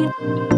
night.